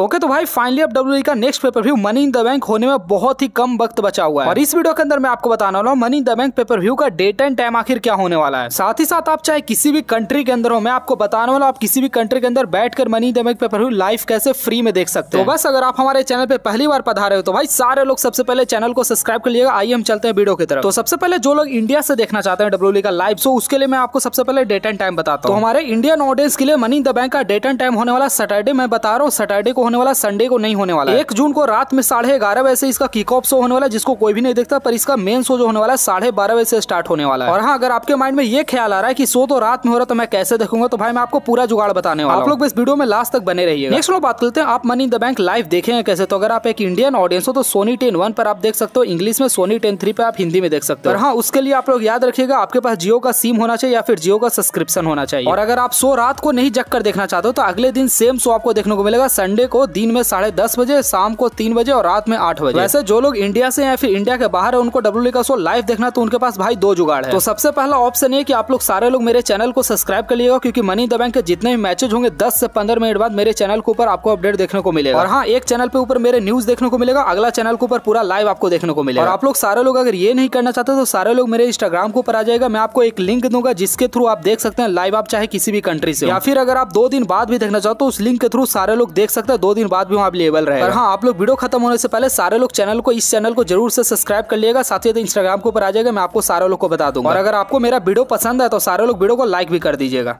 Okay तो भाई finally अब डब्ल्यू का next pay per view money in the bank होने में बहुत ही कम वक्त बचा हुआ है। और इस वीडियो के अंदर मैं आपको बताने वाला हूँ money in the bank pay per view का डेट एंड टाइम आखिर क्या होने वाला है। साथ ही साथ आप चाहे किसी भी कंट्री के अंदर हो मैं आपको बताने वाला आप किसी भी कंट्री के अंदर बैठकर money in the bank pay per view live कैसे फ्री में देख सकते हो। तो बस अगर आप हमारे चैनल पर पहली बार पधारे हो तो भाई सारे लोग सबसे पहले चैनल को सब्सक्राइब कर लिएगा आइए हम चलते हैं वीडियो की तरफ़। तो सबसे पहले जो लोग इंडिया से देखना चाहते हैं डब्ल्यू का लाइव शो उसके लिए मैं आपको सबसे पहले डेट एंड टाइम बताता हूँ। तो हमारे इंडियन ऑडियंस के लिए मनी इन द बैंक का डेट एंड टाइम होने वाला सैटरडे मैं बता रहा हूँ सैटरडे को होने वाला संडे को नहीं होने वाला एक जून को रात में साढ़े ग्यारह बजे से इसका किक ऑफ़ शो होने वाला जिसको कोई भी नहीं देखता पर इसका मेन शो जो होने वाला है साढ़े बारह बजे से स्टार्ट होने वाला है। और हाँ अगर आपके माइंड में ये ख्याल आ रहा है कि शो तो रात में हो रहा तो मैं कैसे देखूँगा? तो भाई मैं आपको पूरा जुगाड़ बताने वाला आप लोग इस वीडियो में लास्ट तक बने रहिए नेक्स्ट लोग बात करते हैं आप money in the bank live देखेंगे कैसे? तो अगर आप एक इंडियन ऑडियंस हो तो सोनी टेन वन पर आप देख सकते हो इंग्लिश में सोनी टेन थ्री पर आप हिंदी में देख सकते हो। हाँ उसके लिए आप लोग याद रखिएगा आपके पास जियो का सिम होना चाहिए या फिर जियो का सब्सक्रिप्शन होना चाहिए। और अगर आप शो रात को नहीं जग कर देखना चाहते हो तो अगले दिन सेम शो आपको देखने को मिलेगा संडे को दिन में साढ़े दस बजे शाम को तीन बजे और रात में आठ बजे। वैसे जो लोग इंडिया से या फिर इंडिया के बाहर है उनको डब्ल्यू का शो लाइव देखना तो उनके पास भाई दो जुगाड़ है। तो सबसे पहला ऑप्शन है कि आप लोग सारे लोग मेरे चैनल को सब्सक्राइब कर लिएगा क्योंकि मनी द बैंक के जितने भी मैचेज होंगे दस से पंद्रह मिनट बाद मेरे चैनल के ऊपर आपको अपडेट देखने को मिलेगा। और हाँ एक चैनल पे ऊपर मेरे न्यूज़ देखने को मिलेगा अगला चैनल के ऊपर पूरा लाइव आपको देखने को मिलेगा। और आप लोग सारे लोग अगर ये नहीं करना चाहते तो सारे लोग मेरे इंस्टाग्राम के ऊपर आ जाएगा मैं आपको एक लिंक दूँगा जिसके थ्रू आप देख सकते हैं लाइव आप चाहे किसी भी कंट्री से या फिर अगर आप दो दिन बाद भी देखना चाहते तो उस लिंक के थ्रू सारे लोग देख सकते हैं दो दिन बाद भी वहाँ अवेलेबल रहे और हाँ आप लोग वीडियो खत्म होने से पहले सारे लोग चैनल को इस चैनल को ज़रूर से सब्सक्राइब कर लिएगा साथ ही इंस्टाग्राम के ऊपर आ जाएगा मैं आपको सारे लोग को बता दूँगा। और अगर आपको मेरा वीडियो पसंद है तो सारे लोग वीडियो को लाइक भी कर दीजिएगा।